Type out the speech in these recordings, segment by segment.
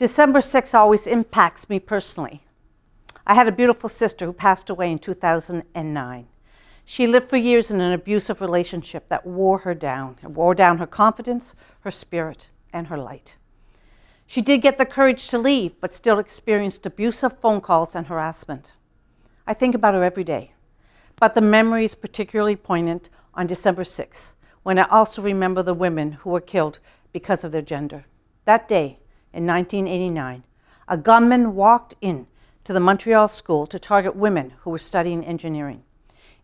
December 6 always impacts me personally. I had a beautiful sister who passed away in 2009. She lived for years in an abusive relationship that wore her down. It wore down her confidence, her spirit, and her light. She did get the courage to leave, but still experienced abusive phone calls and harassment. I think about her every day, but the memory is particularly poignant on December 6th, when I also remember the women who were killed because of their gender. That day, in 1989, a gunman walked in to the Montreal school to target women who were studying engineering.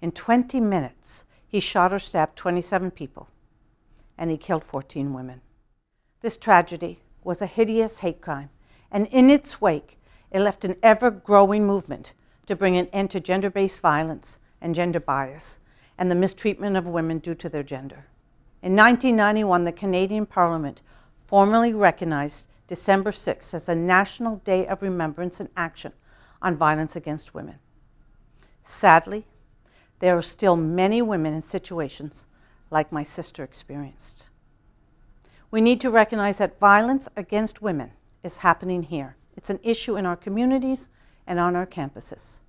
In 20 minutes, he shot or stabbed 27 people, and he killed 14 women. This tragedy was a hideous hate crime, and in its wake, it left an ever growing movement to bring an end to gender based violence and gender bias and the mistreatment of women due to their gender. In 1991, the Canadian Parliament formally recognized December 6th as a National Day of Remembrance and Action on Violence Against Women. Sadly, there are still many women in situations like my sister experienced. We need to recognize that violence against women is happening here. It's an issue in our communities and on our campuses.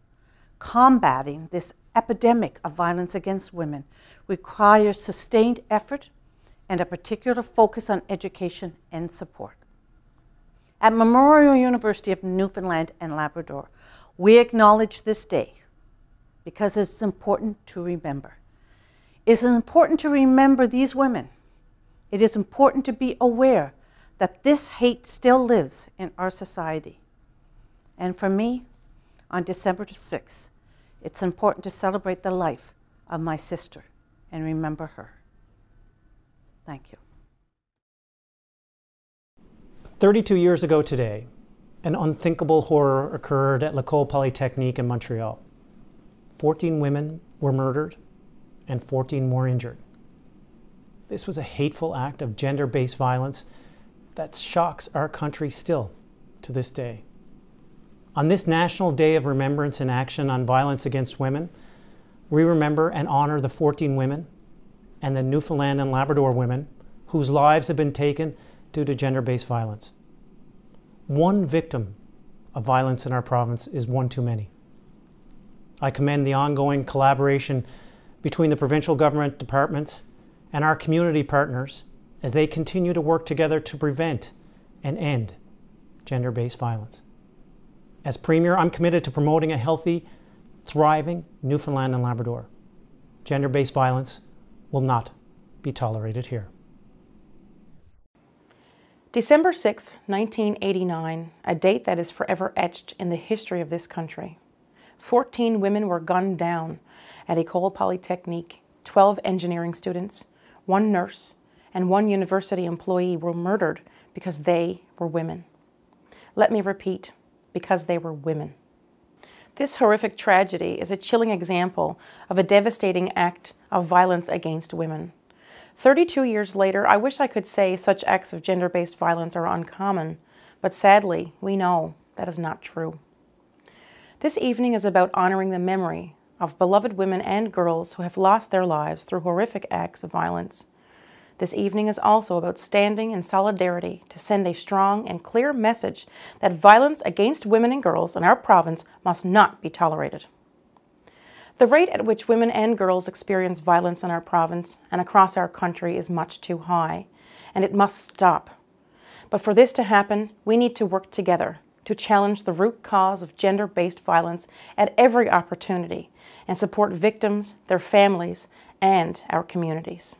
Combating this epidemic of violence against women requires sustained effort and a particular focus on education and support. At Memorial University of Newfoundland and Labrador, we acknowledge this day because it's important to remember. It is important to remember these women. It is important to be aware that this hate still lives in our society. And for me, on December 6th, it's important to celebrate the life of my sister and remember her. Thank you. 32 years ago today, an unthinkable horror occurred at L'École Polytechnique in Montreal. 14 women were murdered and 14 more injured. This was a hateful act of gender based violence that shocks our country still to this day. On this National Day of Remembrance and Action on Violence Against Women, we remember and honor the 14 women and the Newfoundland and Labrador women whose lives have been taken due to gender based violence. One victim of violence in our province is one too many. I commend the ongoing collaboration between the provincial government departments and our community partners as they continue to work together to prevent and end gender based violence. As Premier, I'm committed to promoting a healthy, thriving Newfoundland and Labrador. Gender based violence will not be tolerated here. December 6, 1989, a date that is forever etched in the history of this country. 14 women were gunned down at Ecole Polytechnique. 12 engineering students, one nurse, and one university employee were murdered because they were women. Let me repeat, because they were women. This horrific tragedy is a chilling example of a devastating act of violence against women. 32 years later, I wish I could say such acts of gender based violence are uncommon, but sadly, we know that is not true. This evening is about honoring the memory of beloved women and girls who have lost their lives through horrific acts of violence. This evening is also about standing in solidarity to send a strong and clear message that violence against women and girls in our province must not be tolerated. The rate at which women and girls experience violence in our province and across our country is much too high, and it must stop. But for this to happen, we need to work together to challenge the root cause of gender based violence at every opportunity and support victims, their families, and our communities.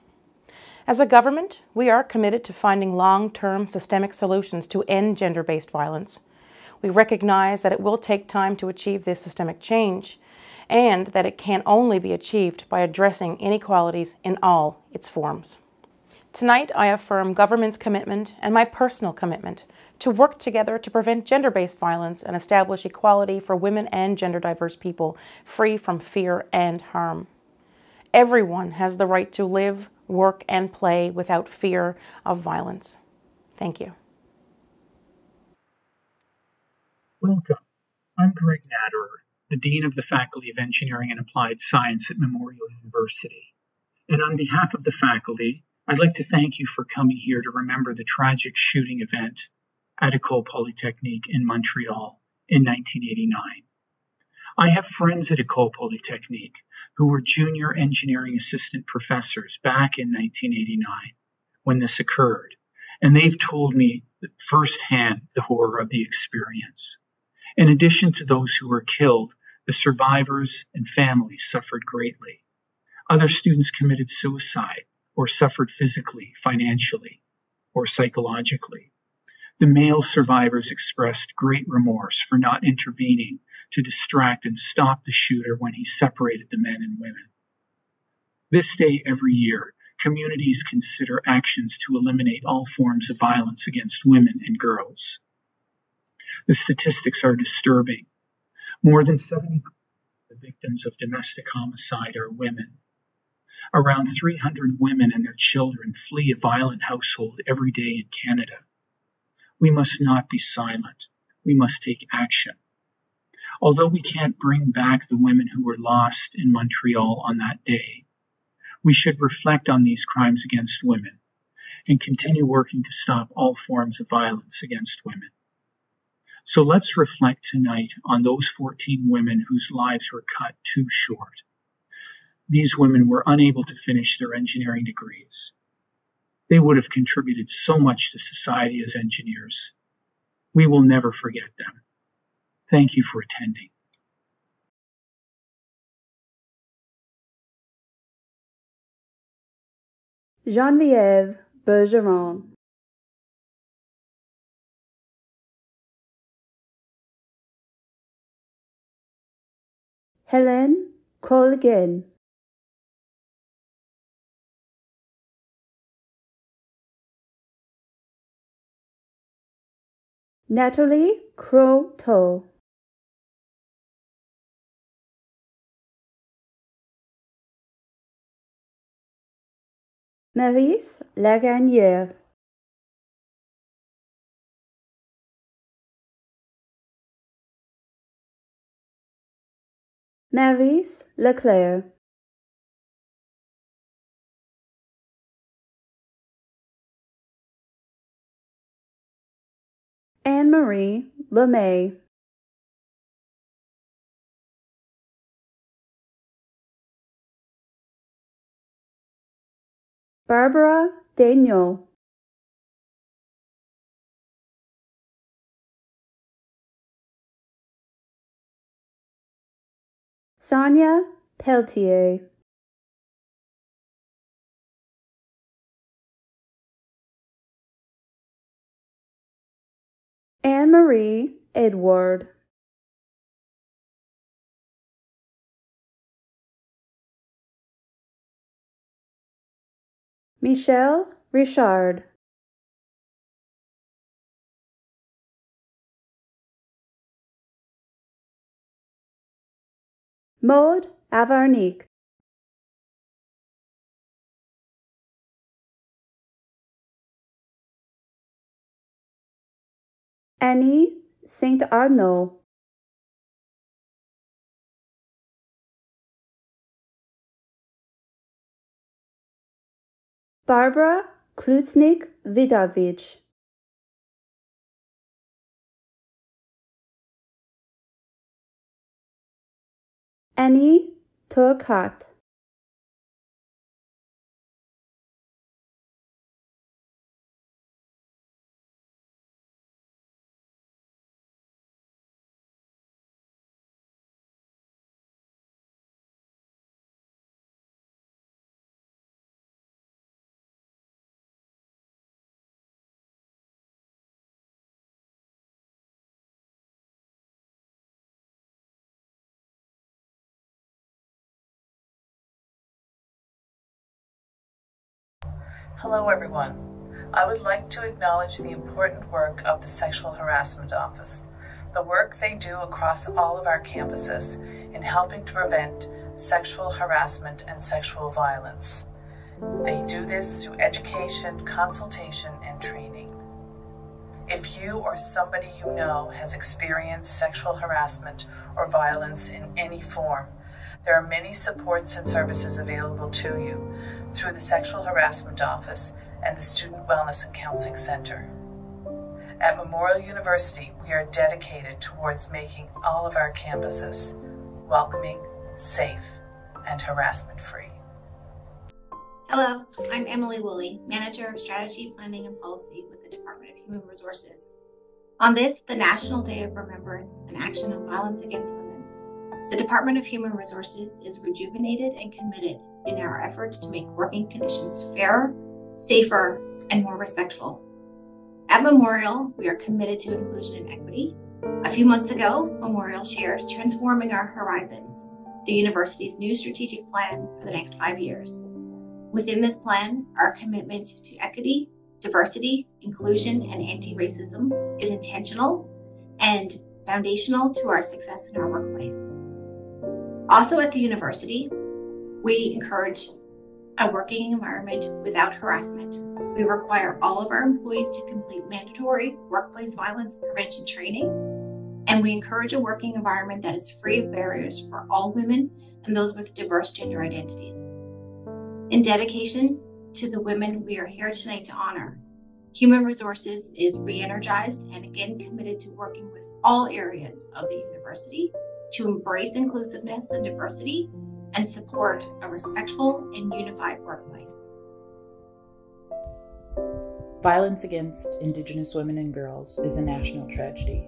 As a government, we are committed to finding long term systemic solutions to end gender based violence. We recognize that it will take time to achieve this systemic change, and that it can only be achieved by addressing inequalities in all its forms. Tonight, I affirm government's commitment and my personal commitment to work together to prevent gender based violence and establish equality for women and gender diverse people free from fear and harm. Everyone has the right to live, work, and play without fear of violence. Thank you. Welcome. I'm Greg Naterer the Dean of the Faculty of Engineering and Applied Science at Memorial University. And on behalf of the faculty, I'd like to thank you for coming here to remember the tragic shooting event at Ecole Polytechnique in Montreal in 1989. I have friends at Ecole Polytechnique who were junior engineering assistant professors back in 1989 when this occurred, and they've told me firsthand the horror of the experience. In addition to those who were killed, the survivors and families suffered greatly. Other students committed suicide or suffered physically, financially, or psychologically. The male survivors expressed great remorse for not intervening to distract and stop the shooter when he separated the men and women. This day every year, communities consider actions to eliminate all forms of violence against women and girls. The statistics are disturbing. More than 70% of the victims of domestic homicide are women. Around 300 women and their children flee a violent household every day in Canada. We must not be silent. We must take action. Although we can't bring back the women who were lost in Montreal on that day, we should reflect on these crimes against women and continue working to stop all forms of violence against women. So let's reflect tonight on those 14 women whose lives were cut too short. These women were unable to finish their engineering degrees. They would have contributed so much to society as engineers. We will never forget them. Thank you for attending. Geneviève Bergeron. Hélène Colgan. Nathalie Croteau. Maryse Laganière. Maryse Leclair. Anne-Marie Lemay. Barbara Daigneault. Sonia Pelletier. Anne Marie Edward. Michèle Richard. Maud Haviernick. Annie Saint Arneault. Barbara Klucznik Widajewicz. Annie Turcotte. Hello, everyone. I would like to acknowledge the important work of the Sexual Harassment Office, the work they do across all of our campuses in helping to prevent sexual harassment and sexual violence. They do this through education, consultation, and training. If you or somebody you know has experienced sexual harassment or violence in any form, there are many supports and services available to you through the Sexual Harassment Office and the Student Wellness and Counseling Center. At Memorial University, we are dedicated towards making all of our campuses welcoming, safe, and harassment free. Hello, I'm Emily Woolley, Manager of Strategy, Planning, and Policy with the Department of Human Resources. On this, the National Day of Remembrance and Action on Violence Against Women, the Department of Human Resources is rejuvenated and committed in our efforts to make working conditions fairer, safer, and more respectful. At Memorial, we are committed to inclusion and equity. A few months ago, Memorial shared Transforming Our Horizons, the university's new strategic plan for the next five years. Within this plan, our commitment to equity, diversity, inclusion, and anti racism is intentional and foundational to our success in our workplace. Also, at the university, we encourage a working environment without harassment. We require all of our employees to complete mandatory workplace violence prevention training, and we encourage a working environment that is free of barriers for all women and those with diverse gender identities. In dedication to the women we are here tonight to honor, Human Resources is re energized and again committed to working with all areas of the university to embrace inclusiveness and diversity and support a respectful and unified workplace. Violence against Indigenous women and girls is a national tragedy.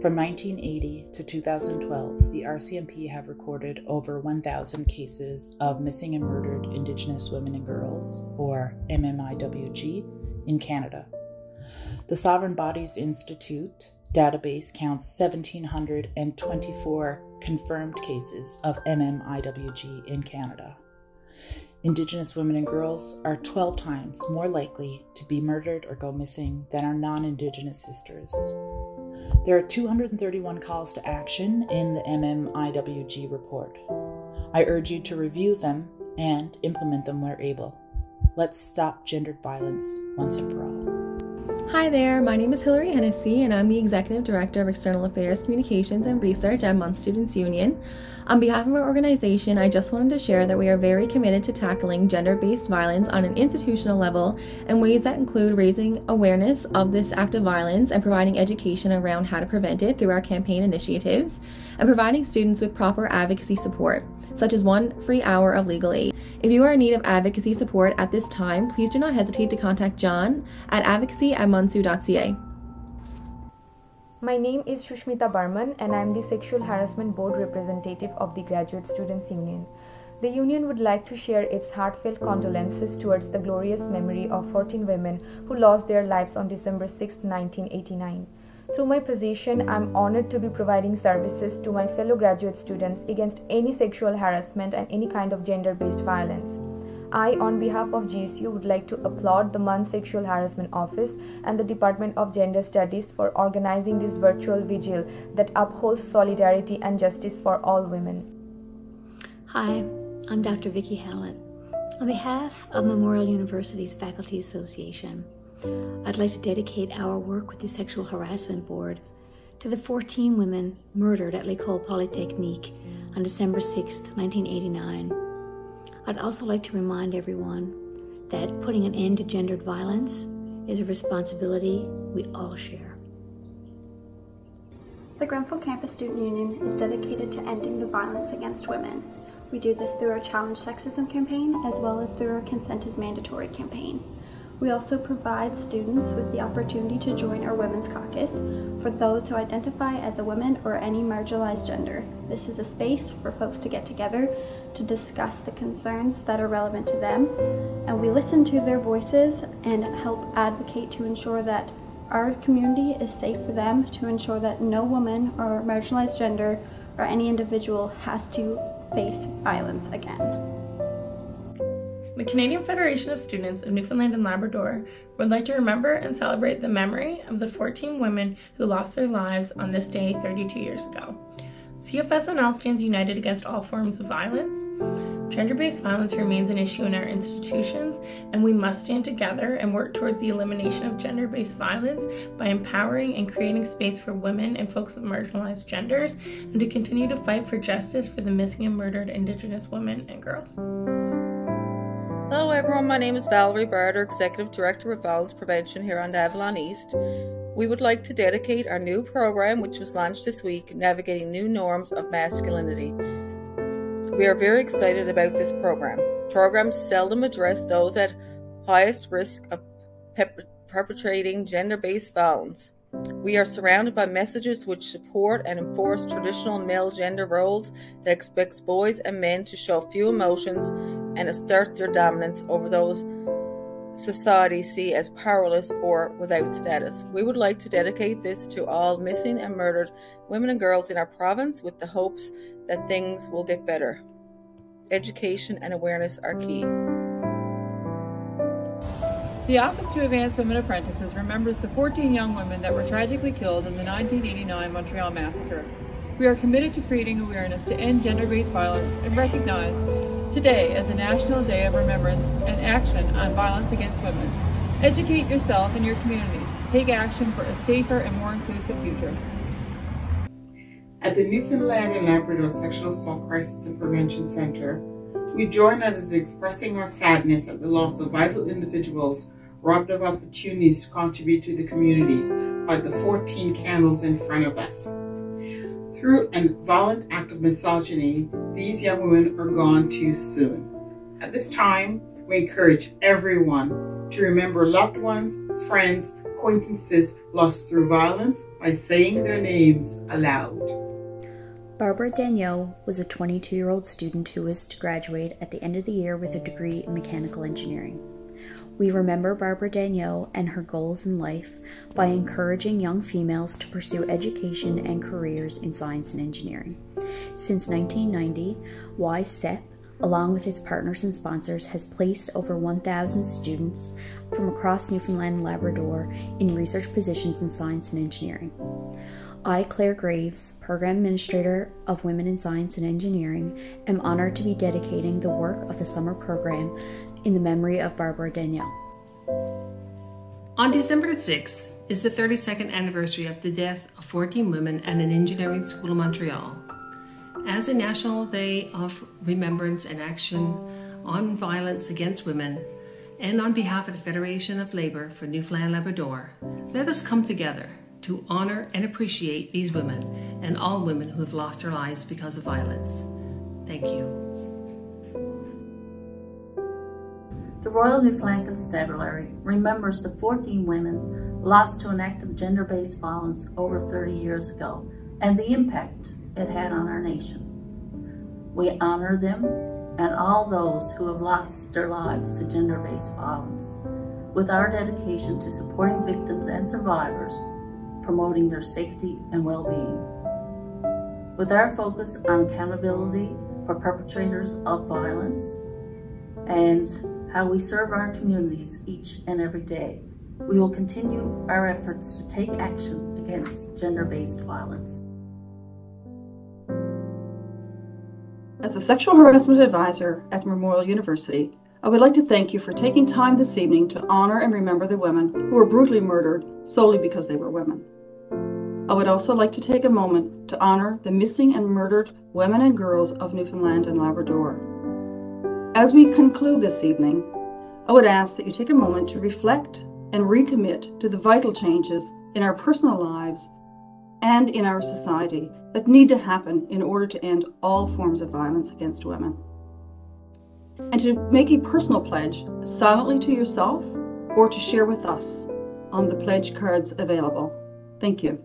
From 1980 to 2012, the RCMP have recorded over 1,000 cases of missing and murdered Indigenous women and girls, or MMIWG, in Canada. The Sovereign Bodies Institute database counts 1,724 confirmed cases of MMIWG in Canada. Indigenous women and girls are 12 times more likely to be murdered or go missing than our non Indigenous sisters. There are 231 calls to action in the MMIWG report. I urge you to review them and implement them where able. Let's stop gendered violence once and for all. Hi there, my name is Hilary Hennessy, and I'm the Executive Director of External Affairs, Communications, and Research at MUN Students Union. On behalf of our organization, I just wanted to share that we are very committed to tackling gender based violence on an institutional level in ways that include raising awareness of this act of violence and providing education around how to prevent it through our campaign initiatives, and providing students with proper advocacy support, such as one free hour of legal aid. If you are in need of advocacy support at this time, please do not hesitate to contact John at advocacy at munsu.ca. My name is Shushmita Barman, and I am the Sexual Harassment Board representative of the Graduate Students Union. The union would like to share its heartfelt condolences towards the glorious memory of 14 women who lost their lives on December 6, 1989. Through my position, I'm honored to be providing services to my fellow graduate students against any sexual harassment and any kind of gender based violence. I, on behalf of GSU, would like to applaud the MUN Sexual Harassment Office and the Department of Gender Studies for organizing this virtual vigil that upholds solidarity and justice for all women. Hi, I'm Dr. Vicki Hallett. On behalf of Memorial University's Faculty Association, I'd like to dedicate our work with the Sexual Harassment Board to the 14 women murdered at L'École Polytechnique on December 6, 1989. I'd also like to remind everyone that putting an end to gendered violence is a responsibility we all share. The Grenfell Campus Student Union is dedicated to ending the violence against women. We do this through our Challenge Sexism campaign as well as through our Consent is Mandatory campaign. We also provide students with the opportunity to join our Women's Caucus for those who identify as a woman or any marginalized gender. This is a space for folks to get together to discuss the concerns that are relevant to them, and we listen to their voices and help advocate to ensure that our community is safe for them, to ensure that no woman or marginalized gender or any individual has to face violence again. The Canadian Federation of Students of Newfoundland and Labrador would like to remember and celebrate the memory of the 14 women who lost their lives on this day 32 years ago. CFSNL stands united against all forms of violence. Gender based violence remains an issue in our institutions, and we must stand together and work towards the elimination of gender based violence by empowering and creating space for women and folks of marginalized genders, and to continue to fight for justice for the missing and murdered Indigenous women and girls. Hello everyone, my name is Valerie Barter, Executive Director of Violence Prevention here on Avalon East. We would like to dedicate our new program, which was launched this week, Navigating New Norms of Masculinity. We are very excited about this program. Programs seldom address those at highest risk of perpetrating gender based violence. We are surrounded by messages which support and enforce traditional male gender roles that expects boys and men to show few emotions and assert their dominance over those society see as powerless or without status. We would like to dedicate this to all missing and murdered women and girls in our province with the hopes that things will get better. Education and awareness are key. The Office to Advance Women Apprentices remembers the 14 young women that were tragically killed in the 1989 Montreal Massacre. We are committed to creating awareness to end gender-based violence and recognize today as a National Day of Remembrance and Action on Violence Against Women. Educate yourself and your communities. Take action for a safer and more inclusive future. At the Newfoundland and Labrador Sexual Assault Crisis and Prevention Center, we join others in expressing our sadness at the loss of vital individuals robbed of opportunities to contribute to the communities by the 14 candles in front of us. Through a violent act of misogyny, these young women are gone too soon. At this time, we encourage everyone to remember loved ones, friends, acquaintances lost through violence by saying their names aloud. Barbara Daigneault was a 22 year old student who was to graduate at the end of the year with a degree in mechanical engineering. We remember Barbara Daigneault and her goals in life by encouraging young females to pursue education and careers in science and engineering. Since 1990, YSEP, along with its partners and sponsors, has placed over 1,000 students from across Newfoundland and Labrador in research positions in science and engineering. I, Claire Graves, Program Administrator of Women in Science and Engineering, am honored to be dedicating the work of the summer program in the memory of Barbara Daigneault. On December 6th is the 32nd anniversary of the death of 14 women at an engineering school in Montreal. As a National Day of Remembrance and Action on Violence Against Women, and on behalf of the Federation of Labour for Newfoundland Labrador, let us come together to honor and appreciate these women and all women who have lost their lives because of violence. Thank you. The Royal Newfoundland Constabulary remembers the 14 women lost to an act of gender-based violence over 30 years ago and the impact it had on our nation. We honor them and all those who have lost their lives to gender-based violence with our dedication to supporting victims and survivors promoting their safety and well-being. With our focus on accountability for perpetrators of violence and how we serve our communities each and every day, we will continue our efforts to take action against gender-based violence. As a sexual harassment advisor at Memorial University, I would like to thank you for taking time this evening to honor and remember the women who were brutally murdered solely because they were women. I would also like to take a moment to honor the missing and murdered women and girls of Newfoundland and Labrador. As we conclude this evening, I would ask that you take a moment to reflect and recommit to the vital changes in our personal lives and in our society that need to happen in order to end all forms of violence against women and to make a personal pledge silently to yourself or to share with us on the pledge cards available. Thank you.